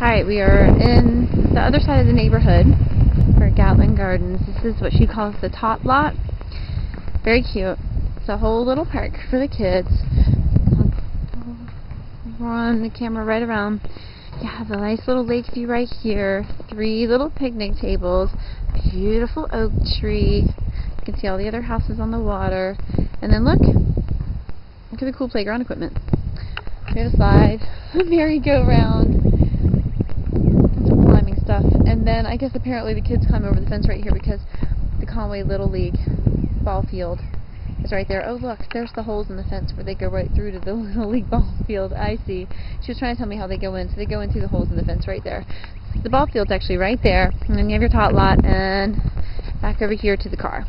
Alright, we are in the other side of the neighborhood for Gatlin Gardens. This is what she calls the tot lot. Very cute. It's a whole little park for the kids. Run the camera right around. You have a nice little lake view right here. Three little picnic tables. Beautiful oak tree. You can see all the other houses on the water. And then look, look at the cool playground equipment. Here's a slide, merry-go-round. And then I guess apparently the kids climb over the fence right here because the Conway Little League ball field is right there. Oh look, there's the holes in the fence where they go right through to the Little League ball field. I see. She was trying to tell me how they go in. So they go in through the holes in the fence right there. The ball field's actually right there. And then you have your tot lot and back over here to the car.